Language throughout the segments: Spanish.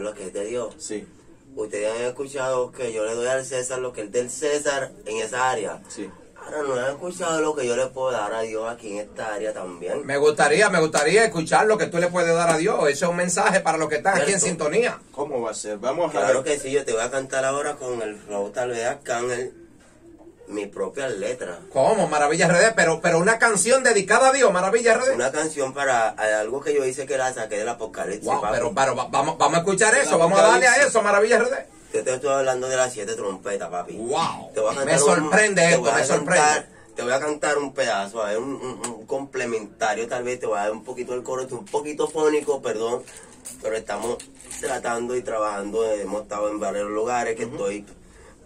Dios lo que es de Dios. Sí, Ustedes han escuchado que yo le doy al César lo que es del César en esa área. sí. Ahora no han escuchado lo que yo le puedo dar a Dios aquí en esta área también. Me gustaría, me gustaría escuchar lo que tú le puedes dar a Dios. Eso es un mensaje para los que están aquí en sintonía. ¿Cómo va a ser? Vamos a Claro que sí, yo te voy a cantar ahora con el flow tal vez Mi propia letra. ¿Cómo? Maravilla RD, pero, pero una canción dedicada a Dios, Maravilla RD. Una canción para a- algo que yo hice que la saqué del Apocalipsis. Wow, pero, pero va- vamos, vamos a escuchar eso, vamos a darle a eso, Maravilla RD. Yo te estoy hablando de las siete trompetas, papi. Wow. Te voy a Me cantar un- sorprende te esto, voy a me cantar- sorprende. Te voy a cantar un pedazo, a ver, un, un- un complementario, tal vez te voy a dar un poquito el coro, un poquito fónico, perdón, pero estamos tratando y trabajando, hemos estado en varios lugares que estoy,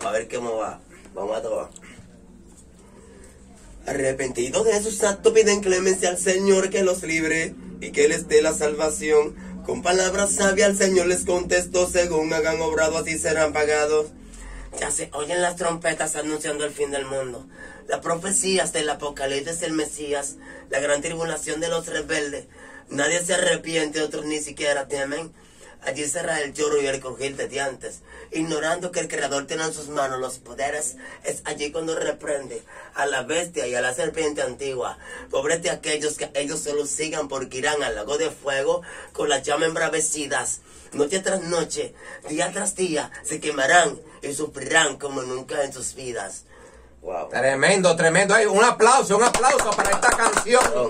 a ver cómo va, vamos a tocar. Arrepentidos de sus actos piden clemencia al Señor que los libre y que les dé la salvación. Con palabras sabias el Señor les contestó, según hagan obrado así serán pagados. Ya se oyen las trompetas anunciando el fin del mundo. Las profecías del Apocalipsis del Mesías, la gran tribulación de los rebeldes. Nadie se arrepiente, otros ni siquiera temen. Allí será el lloro y el crujir de dientes, ignorando que el Creador tiene en sus manos los poderes. Es allí cuando reprende a la bestia y a la serpiente antigua. Pobres de aquellos que ellos solo sigan porque irán al lago de fuego con las llamas embravecidas. Noche tras noche, día tras día, se quemarán y sufrirán como nunca en sus vidas. Wow. Tremendo, tremendo. Ay, un aplauso, un aplauso para esta canción.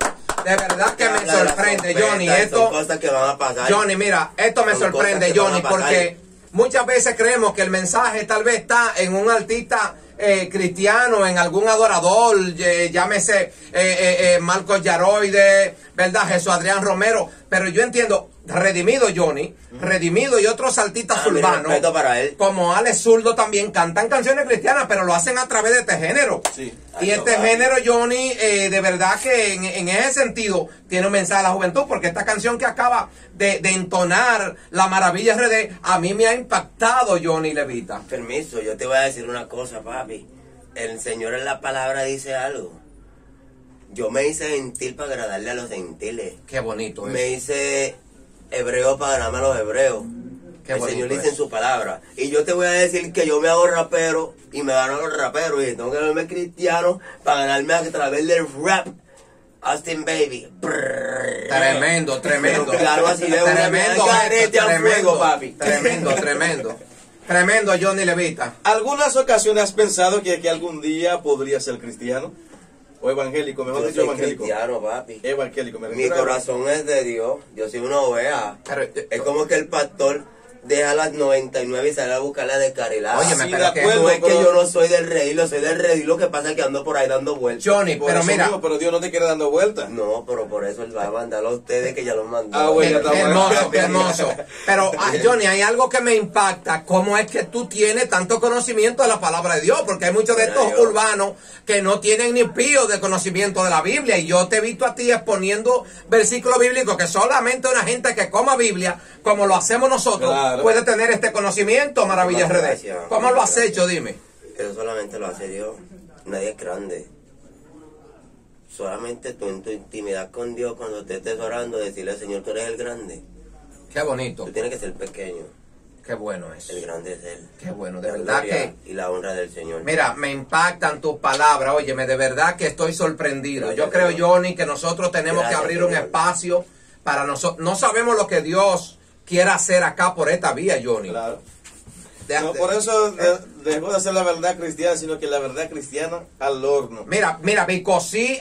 De verdad que me sorprende, Johnny. Esto, cosas que van a pasar. Johnny, mira, esto me sorprende, Johnny, porque muchas veces creemos que el mensaje tal vez está en un artista eh, cristiano, en algún adorador, eh, llámese eh, eh, eh, Marcos Yaroide, ¿verdad? Jesús Adrián Romero, pero yo entiendo, Redimido Johnny, Redimido y otros artistas Ah, urbanos, para él. como Alex Zurdo también, cantan canciones cristianas, pero lo hacen a través de este género. Sí. Y Ay, este no, género, Johnny, eh, de verdad que en, en ese sentido tiene un mensaje a la juventud, porque esta canción que acaba de, de entonar La Maravilla RD, a mí me ha impactado, Johnny Levita. Permiso, yo te voy a decir una cosa, papi. El Señor en la palabra dice algo. Yo me hice gentil para agradarle a los gentiles. Qué bonito es. Me hice hebreo para ganarme a los hebreos. Qué el Señor dice es. en su palabra. Y yo te voy a decir que yo me hago rapero y me gano a los raperos. Y tengo que verme cristiano para ganarme a través del rap. Austin Baby. Tremendo, tremendo. Claro, así de tremendo, tremendo, fuego, papi. Tremendo, tremendo. Tremendo, Johnny Levita. ¿Algunas ocasiones has pensado que, que algún día podría ser cristiano? O evangélico, mejor Yo dicho soy evangélico. cristiano, papi. Evangélico, me Mi refiero a- corazón es de Dios. Yo soy una oveja. Pero, eh, Es como que el pastor deja las 99 y sale a buscar la descarrilada. Óyeme, Sí, pero de acuerdo, no es que yo no soy del rey, lo soy del rey. Lo que pasa es que ando por ahí dando vueltas. Johnny, Por pero mira, pero Dios no te quiere dando vueltas. No, pero por eso él va a mandarlo a ustedes que ya los mandó. Ah, bueno, está hermoso, hermoso. Pero, ah, Johnny, hay algo que me impacta, cómo es que tú tienes tanto conocimiento de la palabra de Dios, porque hay muchos de estos urbanos que no tienen ni pío de conocimiento de la Biblia, y yo te he visto a ti exponiendo versículos bíblicos que solamente una gente que coma Biblia, como lo hacemos nosotros, Claro. Puede tener este conocimiento, Maravilla Gracias. RD. ¿Cómo lo has hecho, dime? Eso solamente lo hace Dios. Nadie es grande. Solamente tú en tu intimidad con Dios, cuando te estés orando, decirle al Señor, tú eres el grande. Qué bonito, Tú tienes que ser pequeño. qué bueno es. El grande es Él. Qué bueno, de La verdad que... Y la honra del Señor. Mira, me impactan tus palabras. Óyeme, de verdad que estoy sorprendido. Yo creo. Johnny, que nosotros tenemos Gracias, que abrir un espacio para nosotros. No sabemos lo que Dios quiere hacer acá por esta vía, Johnny. Claro. De- No, de- por eso de- dejó de ser la verdad cristiana, sino que la verdad cristiana al horno. Mira, mira, Bicosí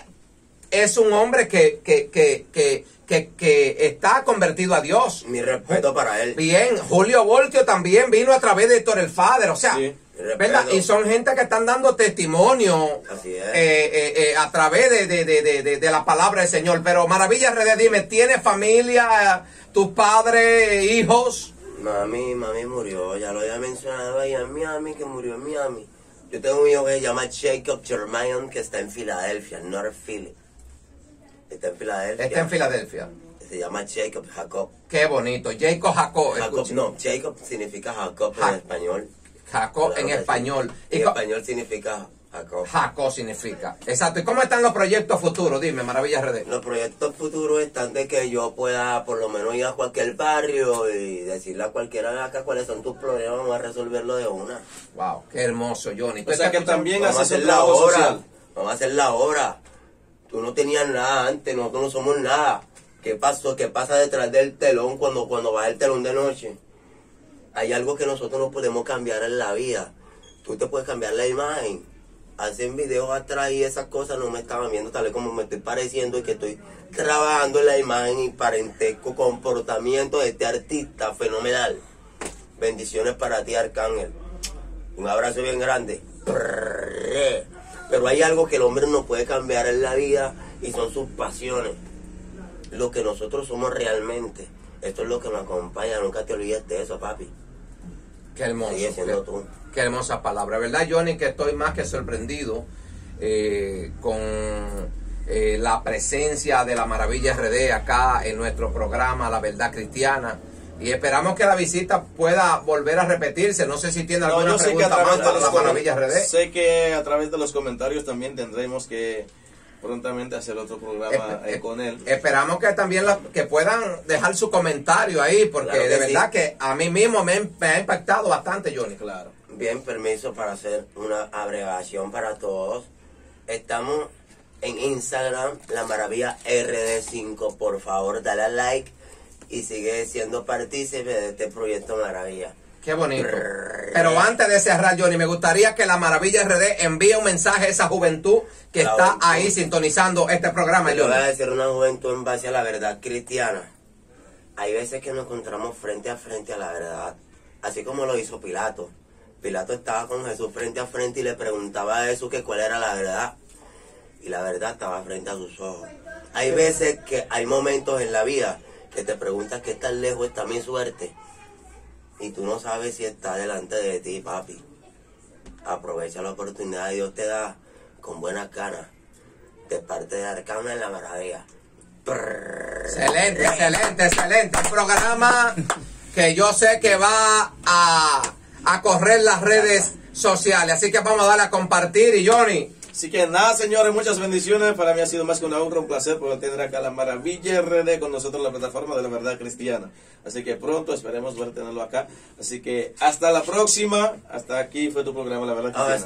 es un hombre que, que, que, que, que, que está convertido a Dios. Mi respeto para Él. Bien, Julio Voltio también vino a través de Héctor el Fader, o sea, Sí. ¿Verdad? Y son gente que están dando testimonio Así es. eh, eh, eh, a través de, de, de, de, la palabra del Señor. Pero Maravilla Rede, dime, ¿tienes familia, tus padres, hijos? Mami, mami murió, ya lo había mencionado ahí en Miami, que murió en Miami. Yo tengo un hijo que se llama Jacob Jermaine, que está en Filadelfia, North Philly. Está en Filadelfia. Está en Filadelfia. Se llama Jacob, Jacob. Qué bonito. Jacob Jacob. Jacob, no, Jacob significa Jacob Ja- en español. Jacob Claro en español. En Y español significa Jacob. Jaco significa. Exacto. ¿Y cómo están los proyectos futuros? Dime, Maravilla RD. Los proyectos futuros están de que yo pueda por lo menos ir a cualquier barrio y decirle a cualquiera de acá cuáles son tus problemas, vamos a resolverlo de una. Wow, qué hermoso, Johnny. ¿Tú O sea que también Vamos a hacer la obra. social. Vamos a hacer la obra. Tú no tenías nada antes, nosotros no somos nada. ¿Qué pasó? ¿Qué pasa detrás del telón cuando, cuando va el telón de noche? Hay algo que nosotros no podemos cambiar en la vida. Tú te puedes cambiar la imagen. Hacen videos atrás y esas cosas no me estaban viendo tal vez como me estoy pareciendo y que estoy trabajando en la imagen y parentesco comportamiento de este artista fenomenal. Bendiciones para ti, Arcángel. Un abrazo bien grande. Pero hay algo que el hombre no puede cambiar en la vida y son sus pasiones. Lo que nosotros somos realmente. Esto es lo que me acompaña. Nunca te olvides de eso, papi. Qué hermoso. Qué, hermosa palabra. ¿Verdad, Johnny? Que estoy más que sorprendido eh, con eh, la presencia de la Maravilla RD acá en nuestro programa La Verdad Cristiana. Y esperamos que la visita pueda volver a repetirse. No sé si tiene No, alguna yo sé que a pregunta más de los la Maravilla RD. sé que a través de los comentarios también tendremos que prontamente hacer otro programa Espe- eh, con él. Esperamos que también la- que puedan dejar su comentario ahí, porque Claro de verdad sí. que a mí mismo me, me ha impactado bastante, Johnny. Claro. Bien, permiso para hacer una abreviación para todos. Estamos en Instagram, La Maravilla RD5. Por favor, dale a like y sigue siendo partícipe de este proyecto Maravilla. Qué bonito. Pero antes de cerrar, Johnny, me gustaría que la Maravilla RD envíe un mensaje a esa juventud que La está juventud. ahí sintonizando este programa, Yo voy a decir una juventud en base a la verdad cristiana. Hay veces que nos encontramos frente a frente a la verdad, así como lo hizo Pilato. Pilato estaba con Jesús frente a frente y le preguntaba a Jesús que cuál era la verdad. Y la verdad estaba frente a sus ojos. Hay veces que hay momentos en la vida que te preguntas qué tan lejos está mi suerte. Y tú no sabes si está delante de ti, papi. Aprovecha la oportunidad que Dios te da con buenas ganas de parte de Arcana en la maravilla. Excelente, excelente, excelente. Un programa que yo sé que va a, a correr las redes sociales. Así que vamos a darle a compartir. Y Johnny, Así que nada, señores, muchas bendiciones. Para mí ha sido más que una honra, un placer poder tener acá la Maravilla RD con nosotros en la plataforma de la verdad cristiana. Así que pronto esperemos ver tenerlo acá. Así que hasta la próxima. Hasta aquí fue tu programa, la verdad Ah, cristiana.